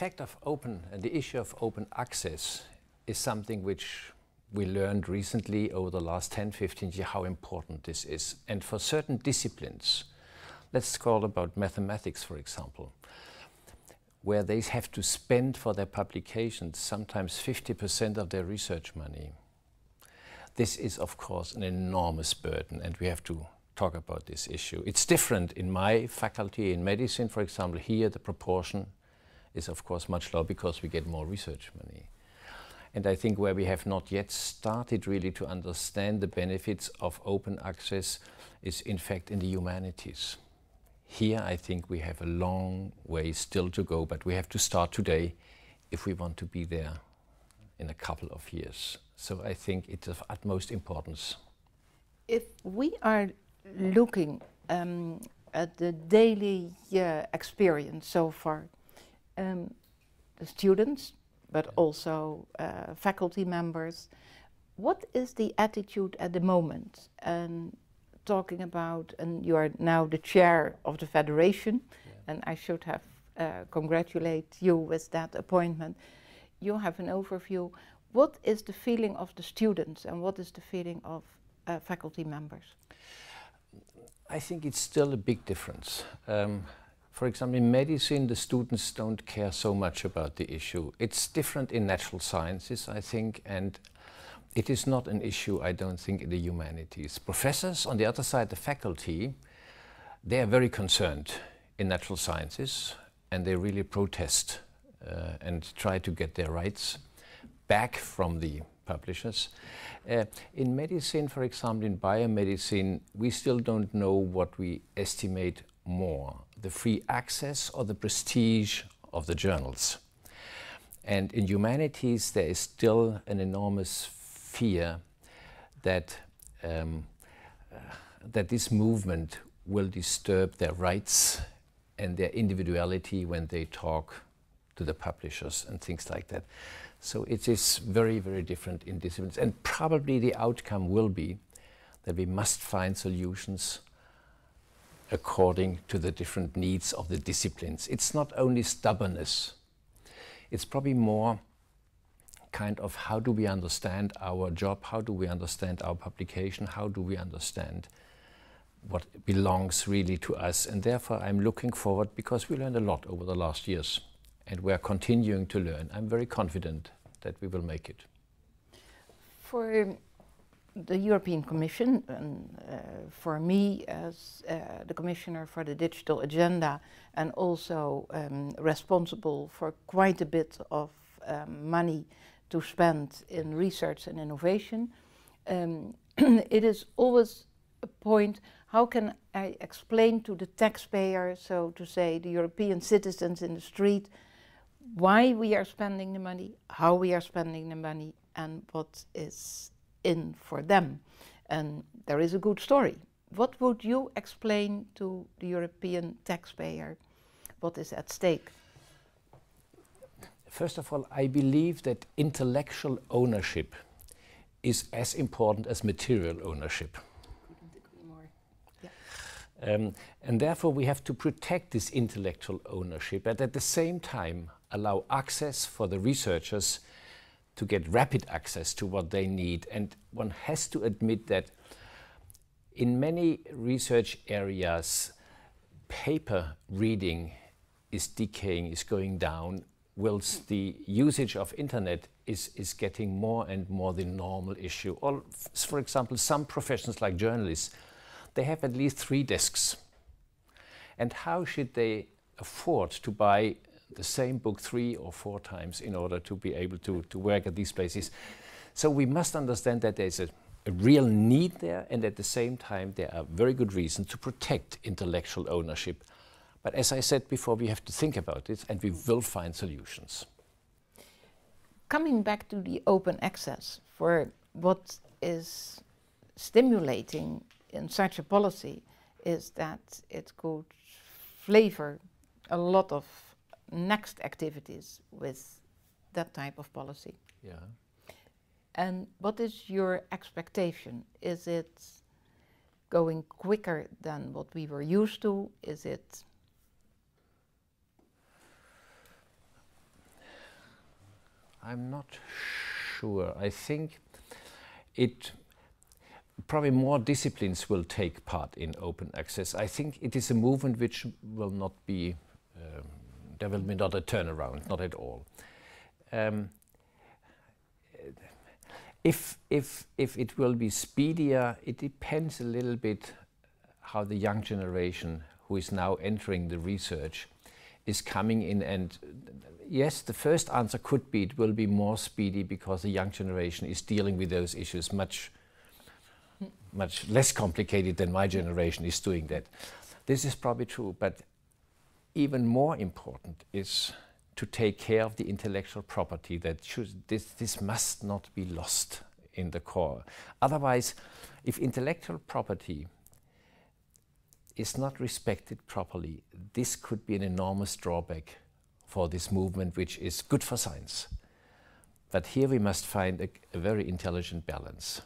fact of open and the issue of open access is something which we learned recently over the last 10, 15 years how important this is. And for certain disciplines, let's call about mathematics, for example, where they have to spend for their publications sometimes 50% of their research money. This is, of course, an enormous burden, and we have to talk about this issue. It's different in my faculty in medicine, for example. Here, the proportion is, of course, much lower because we get more research money. And I think where we have not yet started really to understand the benefits of open access is, in fact, in the humanities. Here, I think we have a long way still to go, but we have to start today if we want to be there in a couple of years. So I think it's of utmost importance. If we are looking um, at the daily uh, experience so far, um, the students, but also uh, faculty members, what is the attitude at the moment? And talking about, and you are now the chair of the federation, yeah. and I should have uh, congratulate you with that appointment. You have an overview. What is the feeling of the students and what is the feeling of uh, faculty members? I think it's still a big difference. Um, for example, in medicine, the students don't care so much about the issue. It's different in natural sciences, I think, and it is not an issue, I don't think, in the humanities. Professors, on the other side, the faculty, they are very concerned in natural sciences, and they really protest uh, and try to get their rights back from the publishers. Uh, in medicine, for example, in biomedicine, we still don't know what we estimate more, the free access or the prestige of the journals. And in humanities, there is still an enormous fear that, um, uh, that this movement will disturb their rights and their individuality when they talk to the publishers and things like that. So it is very, very different in disciplines. And probably the outcome will be that we must find solutions according to the different needs of the disciplines. It's not only stubbornness, it's probably more kind of how do we understand our job, how do we understand our publication, how do we understand what belongs really to us. And therefore, I'm looking forward because we learned a lot over the last years and we are continuing to learn. I'm very confident that we will make it. For the European Commission, and uh, for me as uh, the Commissioner for the Digital Agenda and also um, responsible for quite a bit of um, money to spend in research and innovation, um, it is always a point how can I explain to the taxpayer, so to say the European citizens in the street, why we are spending the money, how we are spending the money, and what is in for them. And there is a good story. What would you explain to the European taxpayer? What is at stake? First of all, I believe that intellectual ownership is as important as material ownership. Um, and therefore, we have to protect this intellectual ownership, but at the same time, allow access for the researchers to get rapid access to what they need. And one has to admit that in many research areas, paper reading is decaying, is going down, whilst the usage of internet is, is getting more and more the normal issue. Or, for example, some professions like journalists, they have at least three desks. And how should they afford to buy the same book three or four times in order to be able to, to work at these places? So we must understand that there's a, a real need there, and at the same time, there are very good reasons to protect intellectual ownership but as I said before, we have to think about it and we will find solutions. Coming back to the open access, for what is stimulating in such a policy is that it could flavor a lot of next activities with that type of policy. Yeah. And what is your expectation? Is it going quicker than what we were used to? Is it I'm not sure. I think it probably more disciplines will take part in open access. I think it is a movement which will not be, um, there will be not a turnaround, not at all. Um, if, if, if it will be speedier, it depends a little bit how the young generation who is now entering the research is coming in and yes, the first answer could be it will be more speedy because the young generation is dealing with those issues much much less complicated than my generation is doing that. This is probably true, but even more important is to take care of the intellectual property that should, this, this must not be lost in the core. Otherwise, if intellectual property is not respected properly, this could be an enormous drawback for this movement, which is good for science. But here we must find a, a very intelligent balance,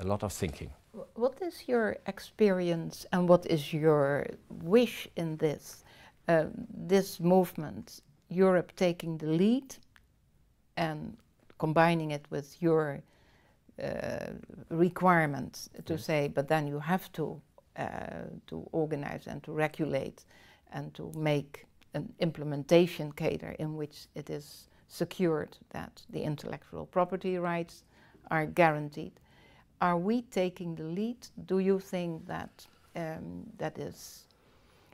a lot of thinking. What is your experience and what is your wish in this? Uh, this movement, Europe taking the lead and combining it with your uh, requirements to yes. say, but then you have to uh, to organize and to regulate and to make an implementation cadre in which it is secured that the intellectual property rights are guaranteed. Are we taking the lead? Do you think that um, that is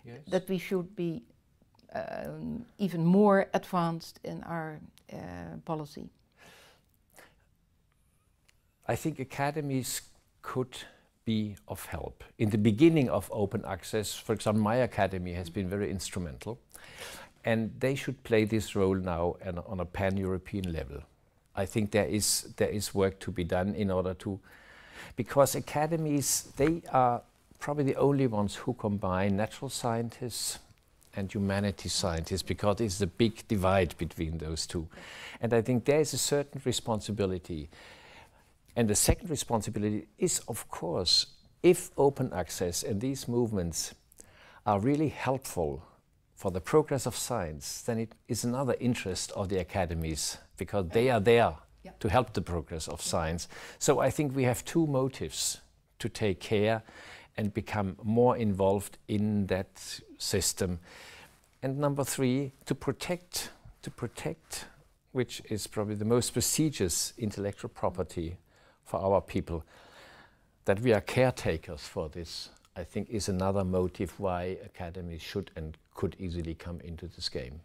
yes. that we should be um, even more advanced in our uh, policy? I think academies could be of help. In the beginning of open access, for example, my academy has been very instrumental, and they should play this role now and on a pan-European level. I think there is there is work to be done in order to, because academies they are probably the only ones who combine natural scientists and humanities scientists because it's a big divide between those two, and I think there is a certain responsibility and the second responsibility is, of course, if open access and these movements are really helpful for the progress of science, then it is another interest of the academies because they are there yeah. to help the progress of science. So I think we have two motives to take care and become more involved in that system. And number three, to protect, to protect, which is probably the most prestigious intellectual property for our people. That we are caretakers for this, I think, is another motive why academies should and could easily come into this game.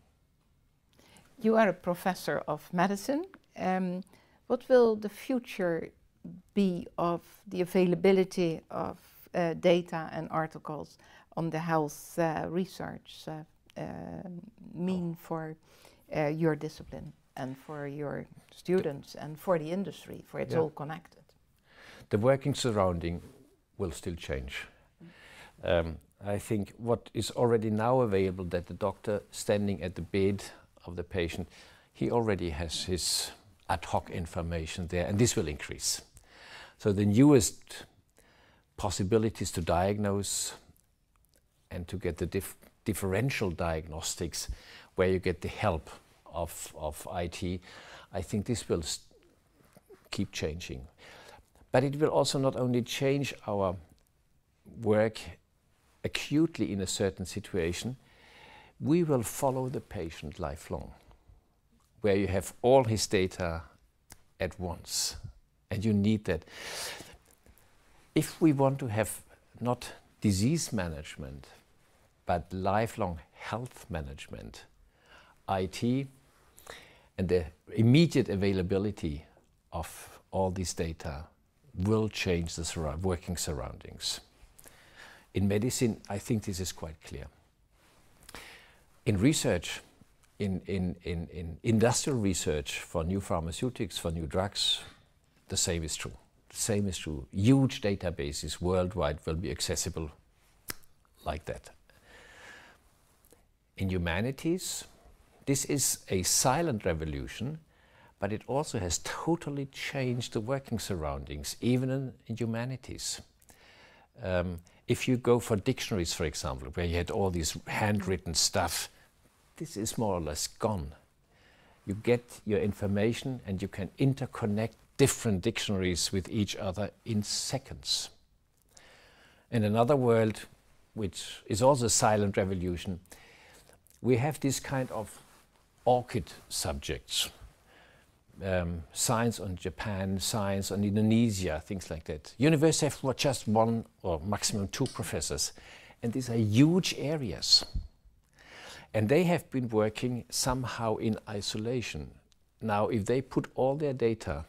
You are a professor of medicine. Um, what will the future be of the availability of data and articles on the health uh, research uh, uh mean for uh, your discipline? and for your students and for the industry, for it's yeah. all connected. The working surrounding will still change. Um, I think what is already now available that the doctor standing at the bed of the patient, he already has his ad hoc information there and this will increase. So the newest possibilities to diagnose and to get the dif differential diagnostics where you get the help of, of IT, I think this will keep changing. But it will also not only change our work acutely in a certain situation, we will follow the patient lifelong, where you have all his data at once, and you need that. If we want to have not disease management, but lifelong health management, IT and the immediate availability of all these data will change the working surroundings. In medicine, I think this is quite clear. In research, in, in, in, in industrial research for new pharmaceutics, for new drugs, the same is true. Same is true. Huge databases worldwide will be accessible like that. In humanities, this is a silent revolution, but it also has totally changed the working surroundings, even in, in humanities. Um, if you go for dictionaries, for example, where you had all this handwritten stuff, this is more or less gone. you get your information and you can interconnect different dictionaries with each other in seconds. In another world, which is also a silent revolution, we have this kind of orchid subjects. Um, science on Japan, science on Indonesia, things like that. Universities have just one or maximum two professors. And these are huge areas. And they have been working somehow in isolation. Now, if they put all their data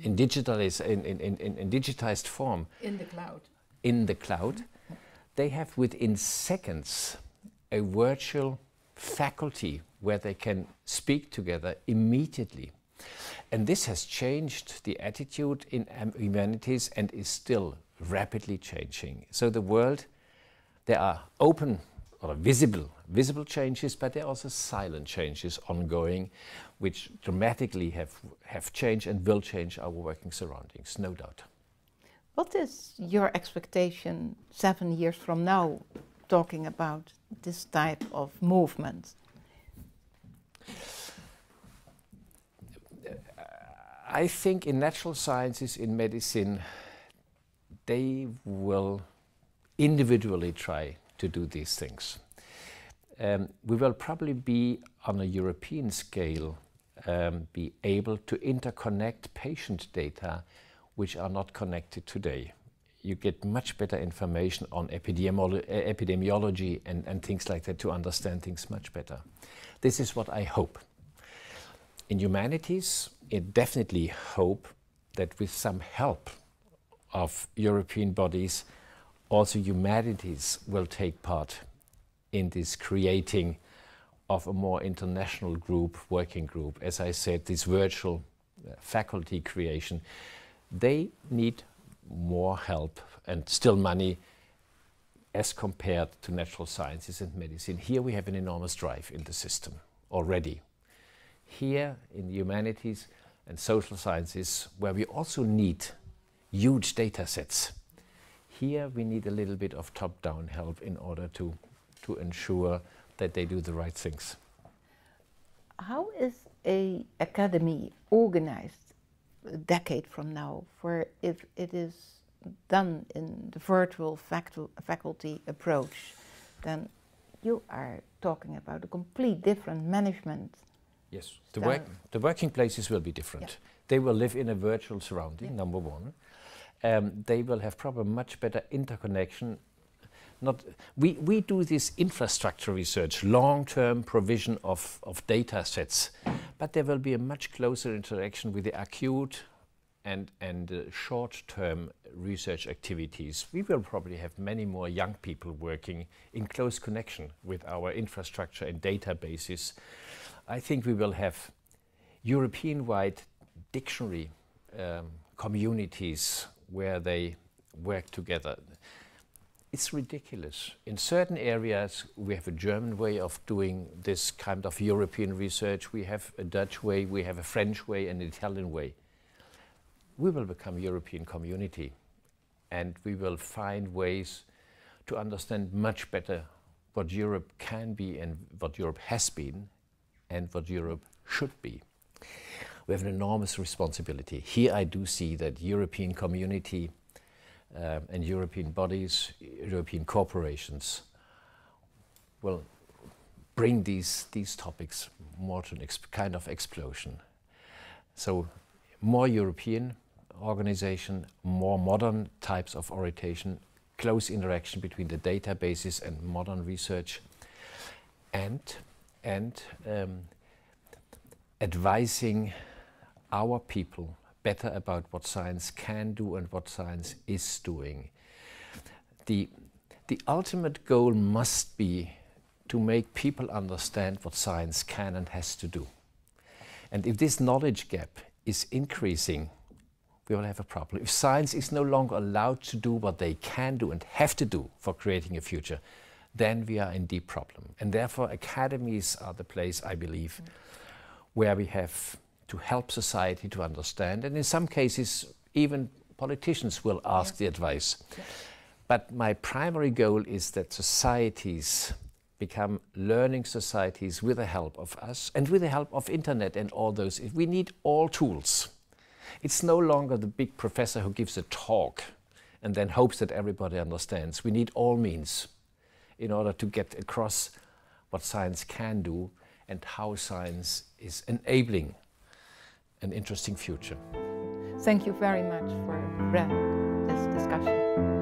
in, digitalized, in, in, in, in digitized form in the cloud, in the cloud, they have within seconds a virtual faculty where they can speak together immediately. And this has changed the attitude in um, humanities and is still rapidly changing. So the world, there are open or visible, visible changes, but there are also silent changes ongoing, which dramatically have, have changed and will change our working surroundings, no doubt. What is your expectation seven years from now, talking about this type of movement? Uh, I think in natural sciences, in medicine, they will individually try to do these things. Um, we will probably be on a European scale um, be able to interconnect patient data which are not connected today. You get much better information on epidemiolo epidemiology and, and things like that to understand things much better. This is what I hope. In humanities, I definitely hope that with some help of European bodies, also humanities will take part in this creating of a more international group, working group. As I said, this virtual uh, faculty creation, they need more help and still money as compared to natural sciences and medicine. Here we have an enormous drive in the system already. Here in the humanities and social sciences, where we also need huge data sets, here we need a little bit of top-down help in order to, to ensure that they do the right things. How is a academy organized a decade from now for if it is done in the virtual faculty approach, then you are talking about a complete different management. Yes, the, work, the working places will be different. Yeah. They will live in a virtual surrounding, yeah. number one. Um, they will have probably much better interconnection. Not we, we do this infrastructure research, long-term provision of, of data sets, but there will be a much closer interaction with the acute and, and uh, short-term research activities. We will probably have many more young people working in close connection with our infrastructure and databases. I think we will have European-wide dictionary um, communities where they work together. It's ridiculous. In certain areas, we have a German way of doing this kind of European research. We have a Dutch way, we have a French way, and an Italian way. We will become a European community, and we will find ways to understand much better what Europe can be and what Europe has been and what Europe should be we have an enormous responsibility. Here I do see that European community uh, and European bodies, European corporations will bring these, these topics more to an kind of explosion. So more European organization, more modern types of orientation, close interaction between the databases and modern research, and, and um, advising our people better about what science can do and what science is doing. The, the ultimate goal must be to make people understand what science can and has to do. And if this knowledge gap is increasing, we will have a problem. If science is no longer allowed to do what they can do and have to do for creating a future, then we are in deep problem. And therefore, academies are the place, I believe, mm. where we have to help society to understand. And in some cases, even politicians will ask yeah. the advice. Yeah. But my primary goal is that societies become learning societies with the help of us and with the help of internet and all those. We need all tools. It's no longer the big professor who gives a talk and then hopes that everybody understands. We need all means in order to get across what science can do and how science is enabling an interesting future. Thank you very much for this discussion.